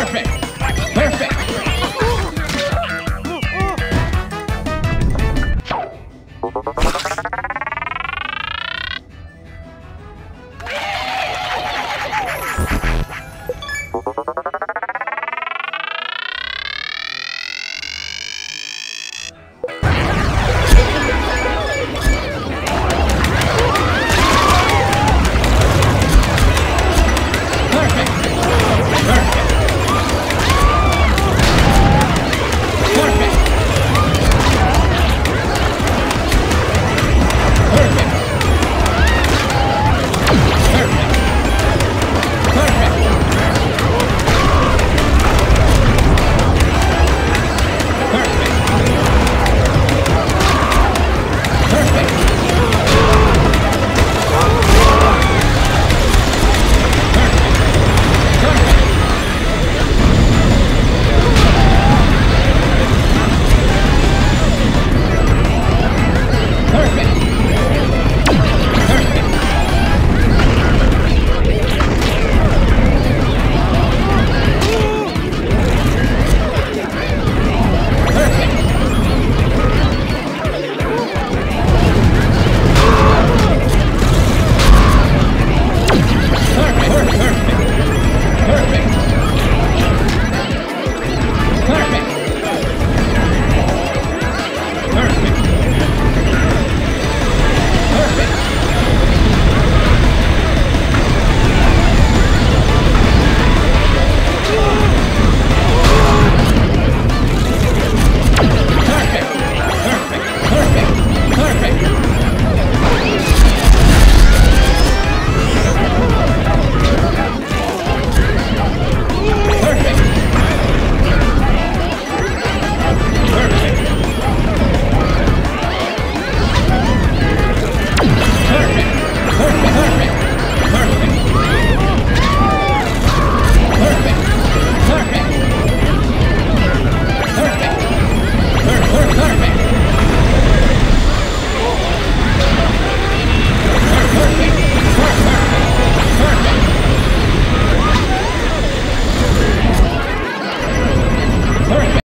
Perfect.